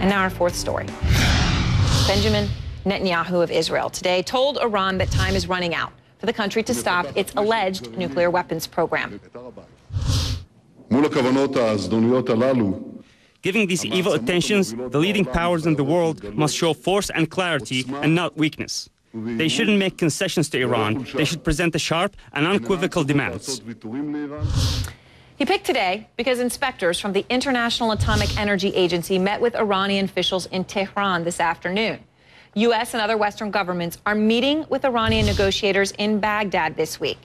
And now our fourth story. Benjamin Netanyahu of Israel today told Iran that time is running out for the country to stop its alleged nuclear weapons program. Giving these evil intentions, the leading powers in the world must show force and clarity and not weakness. They shouldn't make concessions to Iran. They should present the sharp and unequivocal demands. He picked today because inspectors from the International Atomic Energy Agency met with Iranian officials in Tehran this afternoon. U.S. and other Western governments are meeting with Iranian negotiators in Baghdad this week.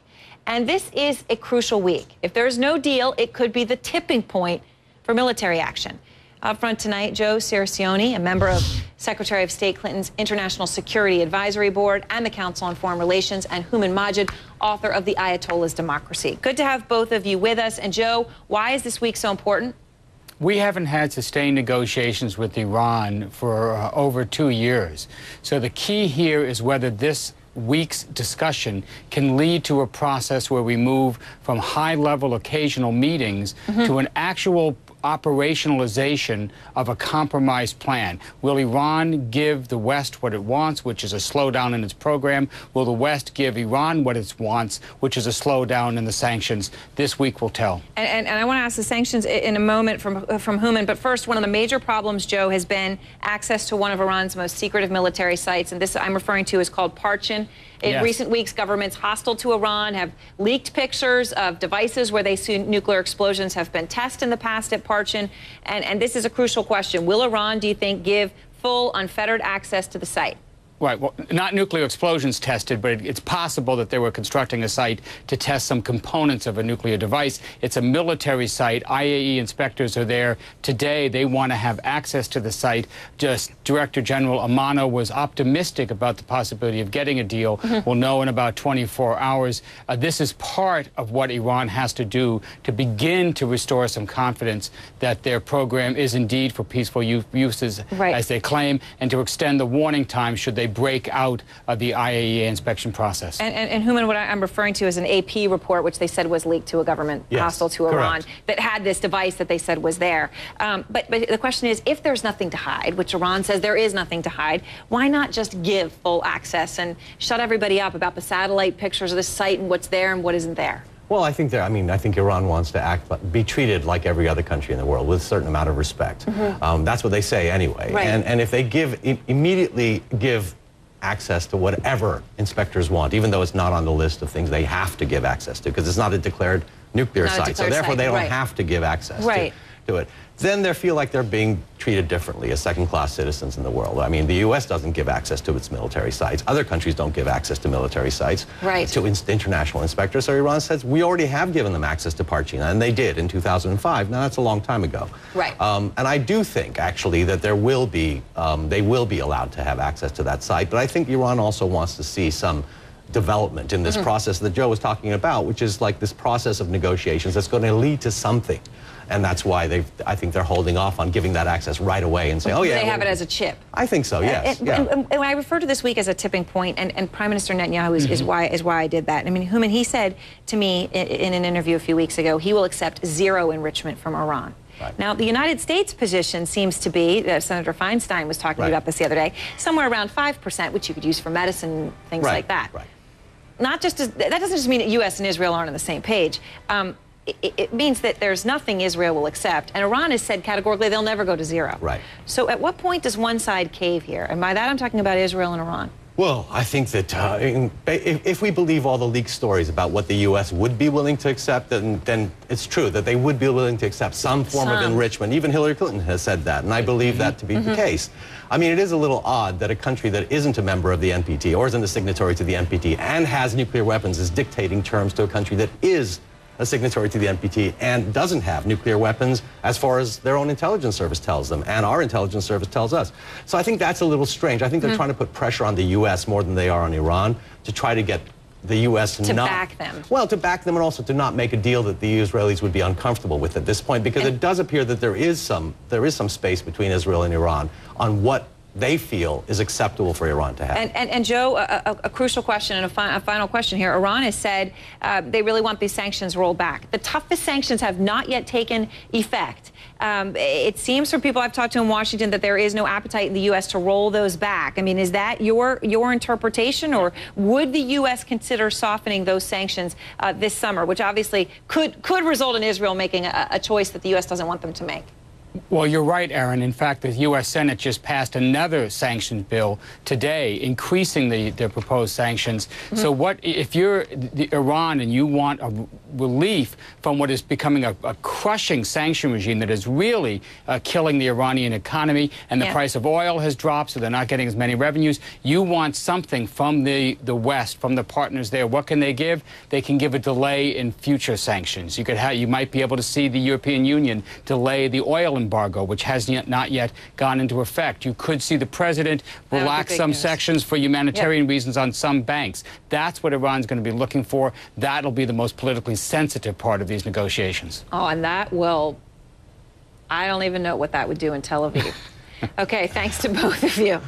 And this is a crucial week. If there is no deal, it could be the tipping point for military action. Up front tonight, Joe Cirincione, a member of Secretary of State Clinton's International Security Advisory Board and the Council on Foreign Relations, and Hooman Majd, author of The Ayatollah's Democracy. Good to have both of you with us. And Joe, why is this week so important? We haven't had sustained negotiations with Iran for uh, over two years. So the key here is whether this week's discussion can lead to a process where we move from high level occasional meetings mm -hmm. to an actual operationalization of a compromise plan. Will Iran give the West what it wants, which is a slowdown in its program? Will the West give Iran what it wants, which is a slowdown in the sanctions? This week will tell. And, and, and I want to ask the sanctions in a moment from, uh, from Hooman, but first, one of the major problems, Joe, has been access to one of Iran's most secretive military sites, and this I'm referring to is called Parchin. In yes. recent weeks, governments hostile to Iran have leaked pictures of devices where they see nuclear explosions have been tested in the past at Parchin. And, and this is a crucial question. Will Iran, do you think, give full, unfettered access to the site? Right. Well, not nuclear explosions tested, but it's possible that they were constructing a site to test some components of a nuclear device. It's a military site. IAE inspectors are there today. They want to have access to the site. Just Director General Amano was optimistic about the possibility of getting a deal. Mm -hmm. We'll know in about 24 hours. Uh, this is part of what Iran has to do to begin to restore some confidence that their program is indeed for peaceful uses, right. as they claim, and to extend the warning time should they break out of the IAEA inspection process. And, and, and Hooman, what I'm referring to is an AP report, which they said was leaked to a government yes, hostile to correct. Iran, that had this device that they said was there. Um, but, but the question is, if there's nothing to hide, which Iran says there is nothing to hide, why not just give full access and shut everybody up about the satellite pictures of the site and what's there and what isn't there? Well, I think there. I mean, I think Iran wants to act, be treated like every other country in the world with a certain amount of respect. Mm -hmm. um, that's what they say anyway. Right. And and if they give immediately give access to whatever inspectors want, even though it's not on the list of things they have to give access to, because it's not a declared nuclear not site. So therefore, site. they don't right. have to give access right. to, to it. Then they feel like they're being treated differently as second-class citizens in the world. I mean, the U.S. doesn't give access to its military sites. Other countries don't give access to military sites right. to in international inspectors. So Iran says, we already have given them access to Parchina, and they did in 2005. Now, that's a long time ago. Right. Um, and I do think, actually, that there will be, um, they will be allowed to have access to that site. But I think Iran also wants to see some development in this mm -hmm. process that Joe was talking about, which is like this process of negotiations that's going to lead to something. And that's why they I think they're holding off on giving that access right away and saying, oh, yeah. They have well, it as a chip. I think so, yes. And, yeah. and, I refer to this week as a tipping point, and, and Prime Minister Netanyahu is, mm -hmm. is, mm-hmm. why, is why I did that. I mean, Hooman, he said to me in, in an interview a few weeks ago, he will accept zero enrichment from Iran. Right. Now, the United States position seems to be, uh, Senator Feinstein was talking right. about this the other day, somewhere around 5%, which you could use for medicine, things right. like that. Right. Not just as, that doesn't just mean that U.S. and Israel aren't on the same page. Um, it, it, means that there's nothing Israel will accept. And Iran has said categorically they'll never go to zero. Right. So at what point does one side cave here? And by that I'm talking about Israel and Iran. Well, I think that uh, if, if, we believe all the leaked stories about what the U.S. would be willing to accept, then, then it's true that they would be willing to accept some form some. of enrichment. Even Hillary Clinton has said that, and I believe mm -hmm. that to be mm -hmm. the mm-hmm. case. I mean, it is a little odd that a country that isn't a member of the NPT or isn't a signatory to the NPT and has nuclear weapons is dictating terms to a country that is a signatory to the NPT and doesn't have nuclear weapons as far as their own intelligence service tells them and our intelligence service tells us. So I think that's a little strange. I think they're mm -hmm. trying to put pressure on the U.S. more than they are on Iran to try to get the U.S. to not, back them. Well, to back them and also to not make a deal that the Israelis would be uncomfortable with at this point, because and it does appear that there is some there is some space between Israel and Iran on what they feel is acceptable for Iran to have. And, and, and Joe, a, a, a, crucial question and a, fi a, final question here. Iran has said uh, they really want these sanctions rolled back. The toughest sanctions have not yet taken effect. Um, it seems from people I've talked to in Washington that there is no appetite in the U.S. to roll those back. I mean, is that your your interpretation, or would the U.S. consider softening those sanctions uh, this summer, which obviously could could result in Israel making a, a choice that the U.S. doesn't want them to make? Well, you're right, Erin. In fact, the U.S. Senate just passed another sanctions bill today, increasing the, the proposed sanctions. Mm -hmm. So, what if you're the Iran and you want a relief from what is becoming a, a crushing sanction regime that is really uh, killing the Iranian economy, and the yeah. price of oil has dropped, so they're not getting as many revenues. You want something from the, the West, from the partners there. What can they give? They can give a delay in future sanctions. You could have, you might be able to see the European Union delay the oil embargo, which has yet, not yet gone into effect. You could see the president relax some news. sections for humanitarian yep. reasons on some banks. That's what Iran's going to be looking for. That'll be the most politically sensitive part of these negotiations. Oh, and that will, I don't even know what that would do in Tel Aviv. okay, thanks to both of you.